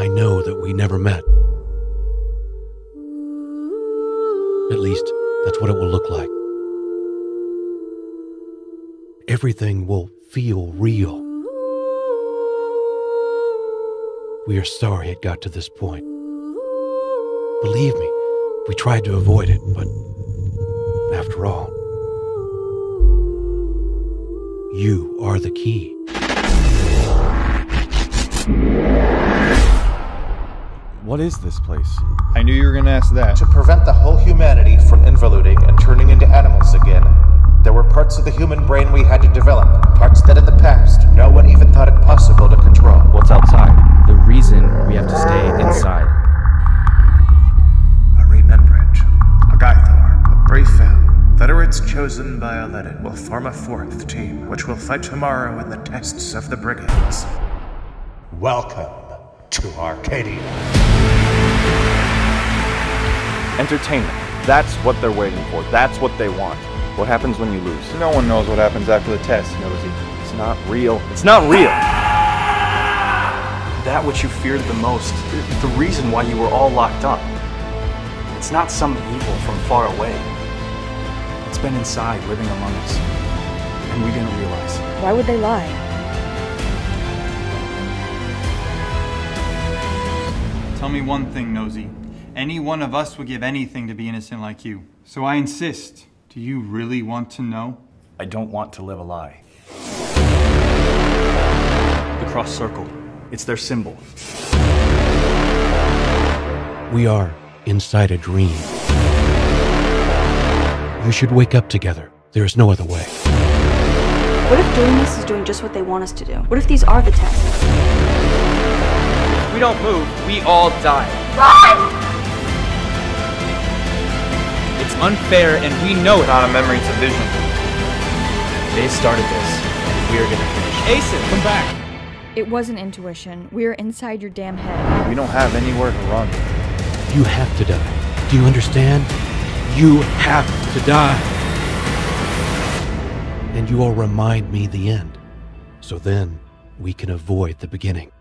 I know that we never met. At least, that's what it will look like. Everything will feel real. We are sorry it got to this point. Believe me, we tried to avoid it, but after all, you are the key. What is this place? I knew you were gonna ask that. To prevent the whole humanity from involuting and turning into animals again, there were parts of the human brain we had to develop, parts that in the past no one even thought it possible to control. What's outside? The reason we have to stay inside. A remembrant, a Gythor, a Brayfell. Veterans chosen by Aladdin will form a fourth team, which will fight tomorrow in the tests of the Brigands. Welcome to Arcadia. Entertainment. That's what they're waiting for. That's what they want. What happens when you lose? No one knows what happens after the test, Nosy. It's not real. It's not real! That which you feared the most, the reason why you were all locked up. It's not some evil from far away. It's been inside, living among us. And we didn't realize. Why would they lie? Me one thing, Nosy. Any one of us would give anything to be innocent like you. So I insist. Do you really want to know? I don't want to live a lie. The cross circle. It's their symbol. We are inside a dream. You should wake up together. There is no other way. What if doing this is doing just what they want us to do? What if these are the tests? If we don't move, we all die. It's unfair, and we know it. Not a memory, it's a vision. They started this, and we're gonna finish. Asen, come back. It wasn't intuition. We are inside your damn head. We don't have anywhere to run. You have to die. Do you understand? You have to die. And you will remind me the end. So then we can avoid the beginning.